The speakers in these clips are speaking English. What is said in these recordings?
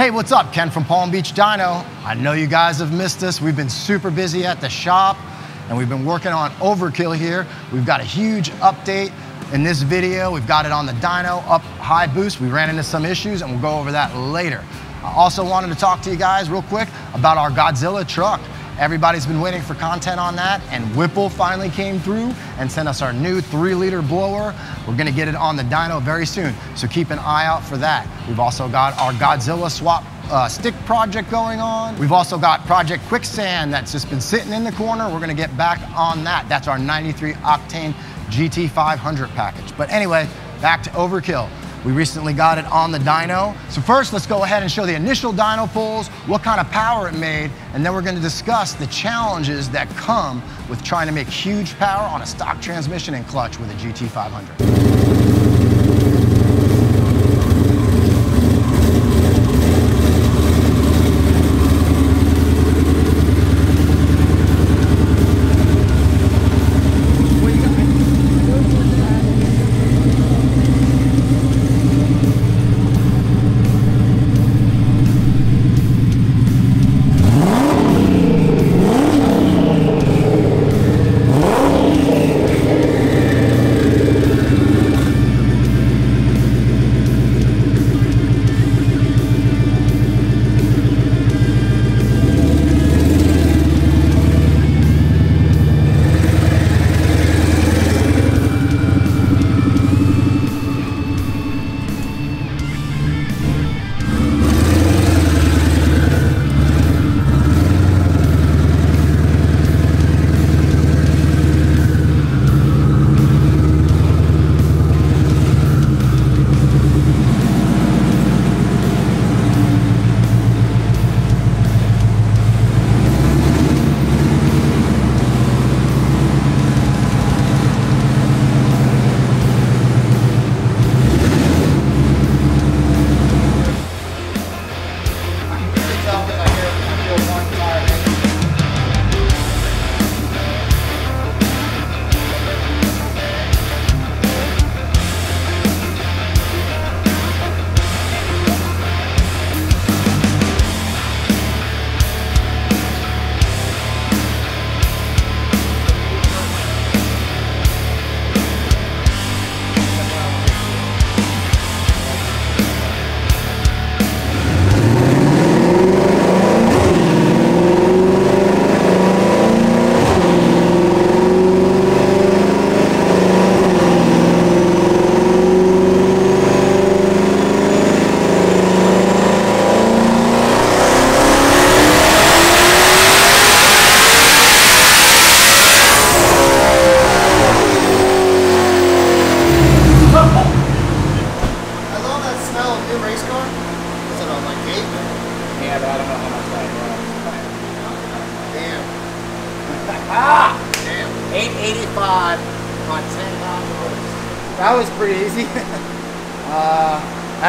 Hey, what's up? Ken from Palm Beach Dyno. I know you guys have missed us. We've been super busy at the shop and we've been working on overkill here. We've got a huge update in this video. We've got it on the dyno, up high boost. We ran into some issues and we'll go over that later. I also wanted to talk to you guys real quick about our Godzilla truck. Everybody's been waiting for content on that, and Whipple finally came through and sent us our new three liter blower. We're gonna get it on the dyno very soon, so keep an eye out for that. We've also got our Godzilla swap uh, stick project going on. We've also got Project Quicksand that's just been sitting in the corner. We're gonna get back on that. That's our 93 octane GT500 package. But anyway, back to Overkill. We recently got it on the dyno. So first, let's go ahead and show the initial dyno pulls, what kind of power it made, and then we're gonna discuss the challenges that come with trying to make huge power on a stock transmission and clutch with a GT500.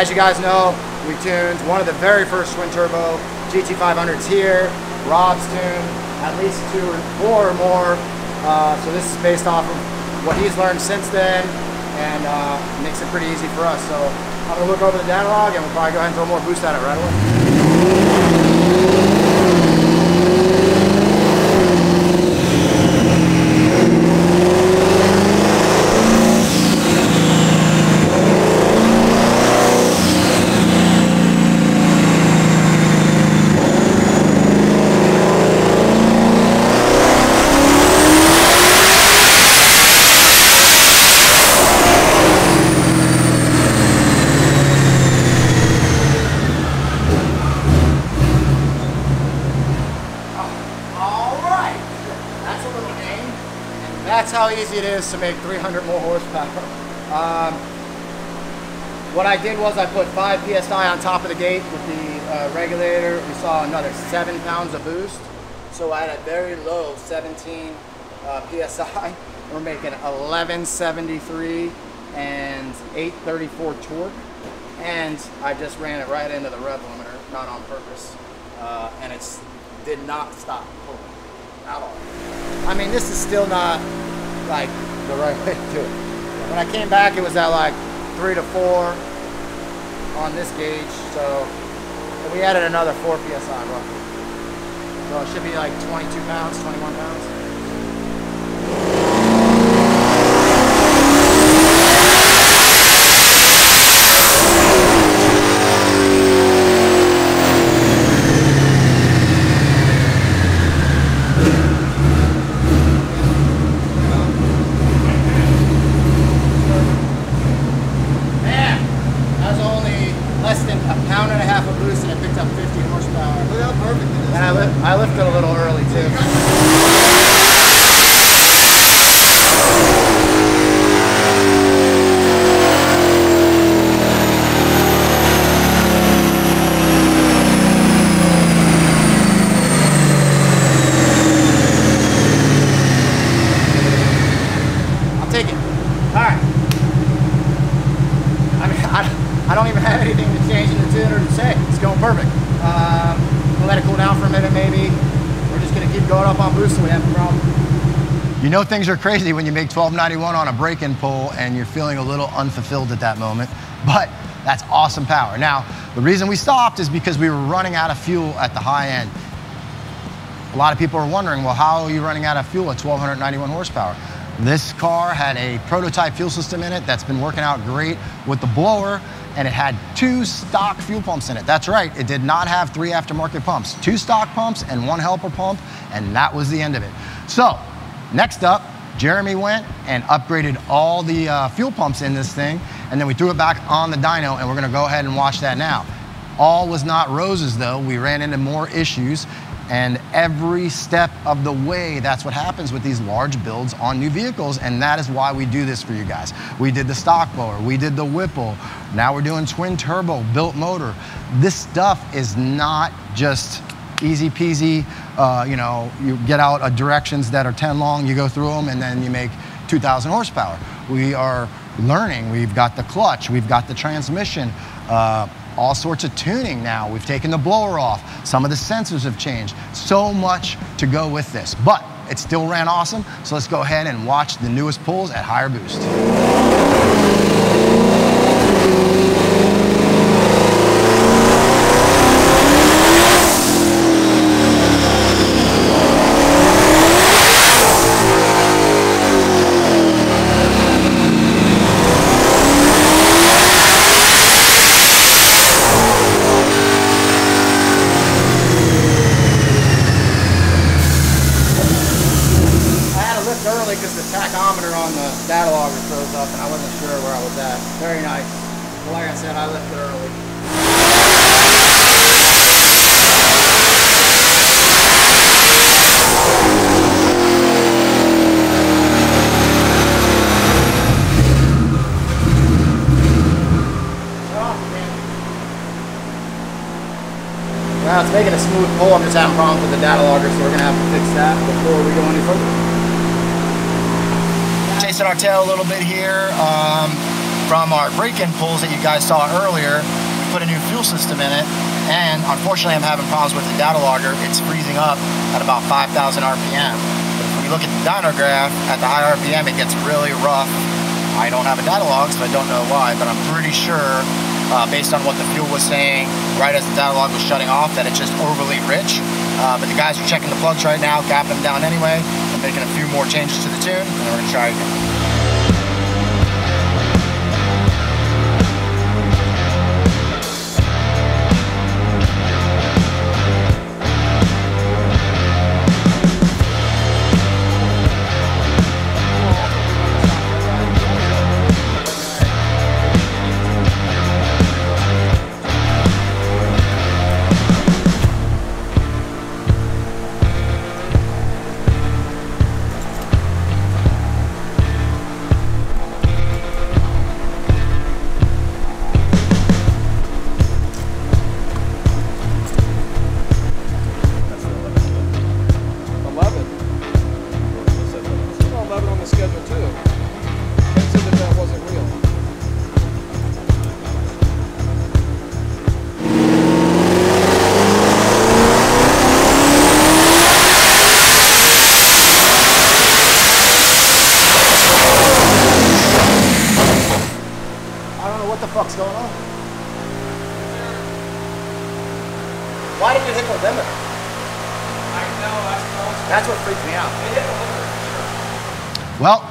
As you guys know, we tuned one of the very first twin turbo GT500s here. Rob's tuned at least two or four or more. Uh, so this is based off of what he's learned since then and uh, makes it pretty easy for us. So I'm gonna look over the data log and we'll probably go ahead and throw more boost at it right away. All right. That's a little game. And that's how easy it is to make 300 more horsepower. Um, what I did was I put 5 psi on top of the gate with the uh, regulator. We saw another 7 pounds of boost. So at a very low 17 uh, psi, we're making 1173 and 834 torque. And I just ran it right into the rev limiter, not on purpose. Uh, and it did not stop pulling at all. I mean, this is still not like the right way to do it. When I came back, it was at like three to four on this gauge. So we added another 4 psi roughly. So it should be like 22 pounds, 21 pounds. You know things are crazy when you make 1291 on a break-in pull and you're feeling a little unfulfilled at that moment, but that's awesome power. Now, the reason we stopped is because we were running out of fuel at the high end. A lot of people are wondering, well, how are you running out of fuel at 1291 horsepower? This car had a prototype fuel system in it that's been working out great with the blower, and it had two stock fuel pumps in it. That's right, it did not have three aftermarket pumps. Two stock pumps and one helper pump, and that was the end of it. So, Next up, Jeremy went and upgraded all the uh, fuel pumps in this thing, and then we threw it back on the dyno, and we're gonna go ahead and watch that now. All was not roses though. We ran into more issues, and every step of the way, that's what happens with these large builds on new vehicles, and that is why we do this for you guys. We did the stock blower, we did the Whipple, now we're doing twin turbo, built motor. This stuff is not just easy peasy. Uh, you know, you get out directions that are 10 long, you go through them, and then you make 2,000 horsepower. We are learning. We've got the clutch, we've got the transmission, uh, all sorts of tuning now. We've taken the blower off. Some of the sensors have changed. So much to go with this, but it still ran awesome. So let's go ahead and watch the newest pulls at higher boost. Now it's making a smooth pull. I'm just having problems with the data logger, so we're going to have to fix that before we go any further. Chasing our tail a little bit here um, from our break-in pulls that you guys saw earlier. We put a new fuel system in it, and unfortunately I'm having problems with the data logger. It's freezing up at about 5,000 RPM. If we look at the dyno graph, at the high RPM, it gets really rough. I don't have a data log, so I don't know why, but I'm pretty sure uh, based on what the fuel was saying right as the data log was shutting off that it's just overly rich. Uh, but the guys are checking the plugs right now, gapping them down anyway, and making a few more changes to the tune, and we're gonna try again. fuck's going on? Why did you hit the limiter? I know, that's, that's what freaks me out. Well,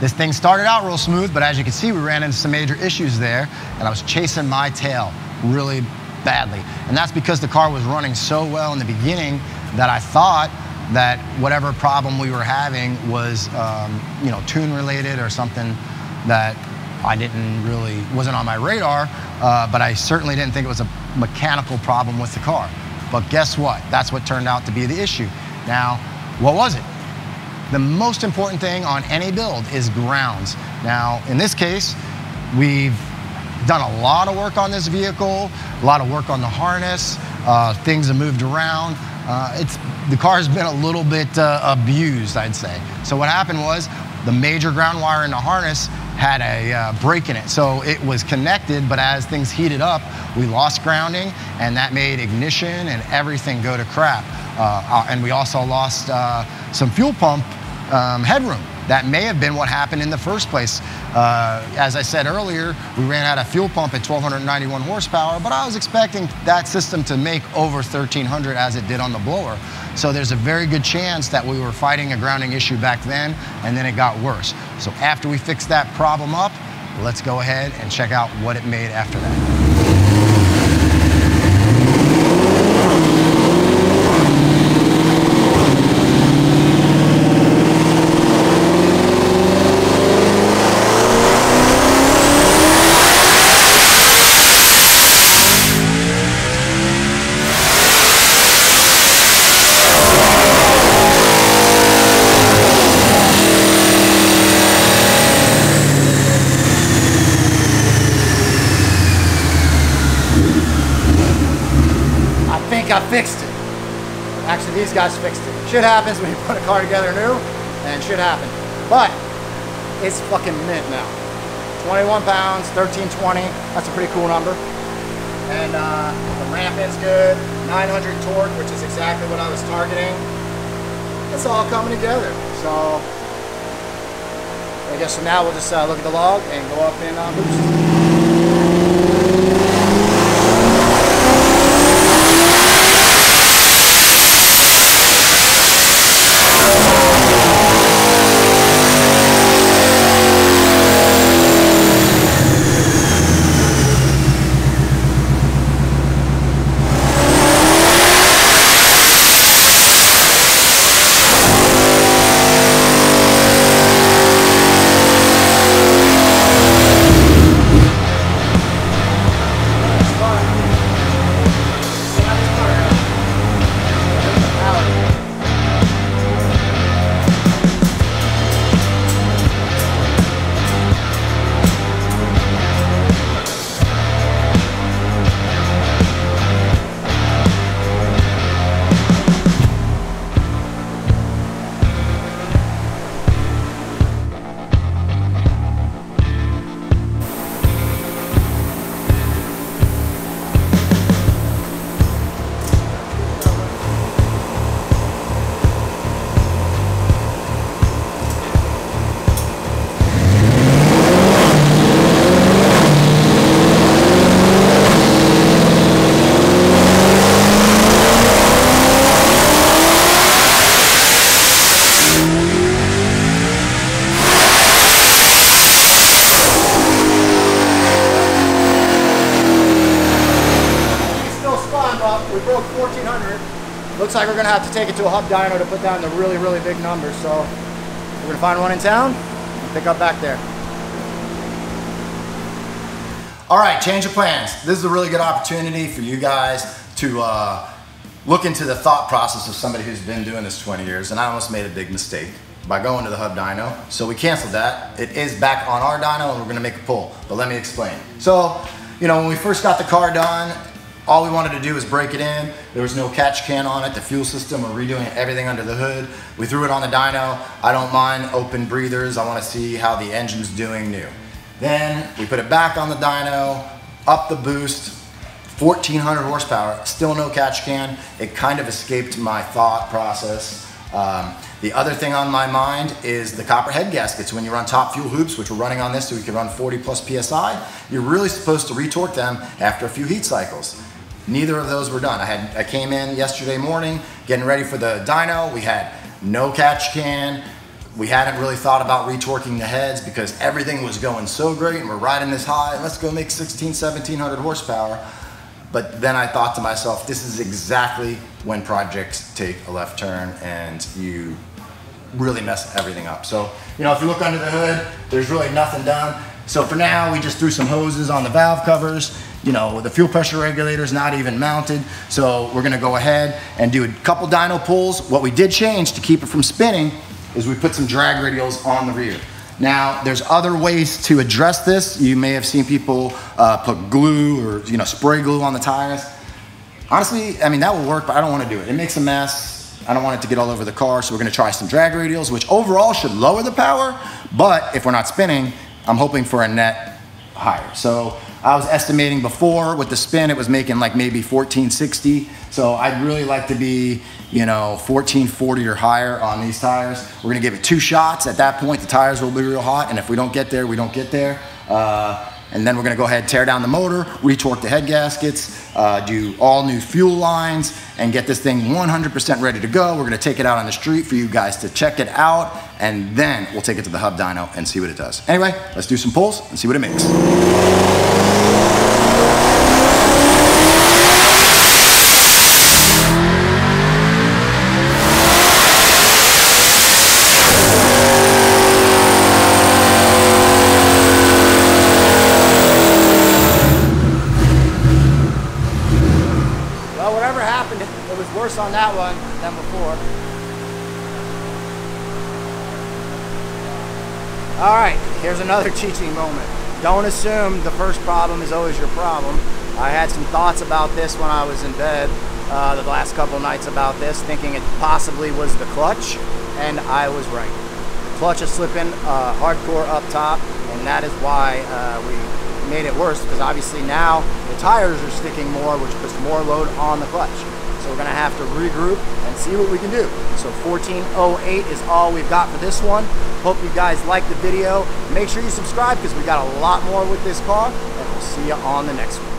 this thing started out real smooth, but as you can see, we ran into some major issues there, and I was chasing my tail really badly. And that's because the car was running so well in the beginning that I thought that whatever problem we were having was, um, you know, tune related or something that I didn't really, wasn't on my radar, uh, but I certainly didn't think it was a mechanical problem with the car. But guess what? That's what turned out to be the issue. Now, what was it? The most important thing on any build is grounds. Now, in this case, we've done a lot of work on this vehicle, a lot of work on the harness, uh, things have moved around. Uh, it's, the car's been a little bit uh, abused, I'd say. So what happened was the major ground wire in the harness had a uh, break in it. So it was connected, but as things heated up, we lost grounding, and that made ignition and everything go to crap. Uh, uh, and we also lost uh, some fuel pump um, headroom. That may have been what happened in the first place. Uh, as I said earlier, we ran out of fuel pump at 1291 horsepower, but I was expecting that system to make over 1300 as it did on the blower. So there's a very good chance that we were fighting a grounding issue back then, and then it got worse. So after we fix that problem up, let's go ahead and check out what it made after that. I fixed it. Actually, these guys fixed it. Shit happens when you put a car together new, and shit happened. But it's fucking mint now. 21 pounds, 1320. That's a pretty cool number. And uh, the ramp is good. 900 torque, which is exactly what I was targeting. It's all coming together. So I guess from now we'll just uh, look at the log and go up in uh, boost. Like we're gonna have to take it to a hub dyno to put down the really, really big numbers. So we're gonna find one in town and pick up back there. All right, change of plans. This is a really good opportunity for you guys to uh, look into the thought process of somebody who's been doing this 20 years. And I almost made a big mistake by going to the hub dyno. So we canceled that. It is back on our dyno and we're gonna make a pull. But let me explain. So, you know, when we first got the car done, all we wanted to do was break it in. There was no catch can on it, the fuel system, we're redoing everything under the hood. We threw it on the dyno. I don't mind open breathers. I wanna see how the engine's doing new. Then we put it back on the dyno, up the boost, 1400 horsepower, still no catch can. It kind of escaped my thought process. Um, the other thing on my mind is the copper head gaskets. When you run top fuel hoops, which we're running on this so we can run 40 plus PSI, you're really supposed to retorque them after a few heat cycles. Neither of those were done. I had I came in yesterday morning getting ready for the dyno. We had no catch can. We hadn't really thought about retorquing the heads because everything was going so great and we're riding this high. Let's go make 16, 1700 horsepower. But then I thought to myself, this is exactly when projects take a left turn and you really mess everything up. So, you know, if you look under the hood, there's really nothing done. So for now, we just threw some hoses on the valve covers. You know, the fuel pressure regulator is not even mounted. So we're gonna go ahead and do a couple dyno pulls. What we did change to keep it from spinning is we put some drag radials on the rear. Now, there's other ways to address this. You may have seen people uh, put glue or you know spray glue on the tires. Honestly, I mean that will work, but I don't want to do it. It makes a mess. I don't want it to get all over the car, so we're going to try some drag radials, which overall should lower the power. But if we're not spinning, I'm hoping for a net higher. So I was estimating before with the spin, it was making like maybe 1460. So I'd really like to be, you know, 1440 or higher on these tires. We're gonna give it two shots. At that point, the tires will be real hot. And if we don't get there, we don't get there. Uh, and then we're gonna go ahead, tear down the motor, retorque the head gaskets, uh, do all new fuel lines, and get this thing 100% ready to go. We're gonna take it out on the street for you guys to check it out, and then we'll take it to the hub dyno and see what it does. Anyway, let's do some pulls and see what it makes. Well, whatever happened, on that one than before. All right, here's another teaching moment. Don't assume the first problem is always your problem. I had some thoughts about this when I was in bed uh, the last couple nights about this, thinking it possibly was the clutch, and I was right. The clutch is slipping uh, hardcore up top, and that is why uh, we made it worse because obviously now the tires are sticking more, which puts more load on the clutch. So we're gonna have to regroup and see what we can do. So 1408 is all we've got for this one. Hope you guys liked the video. Make sure you subscribe because we got a lot more with this car and we'll see you on the next one.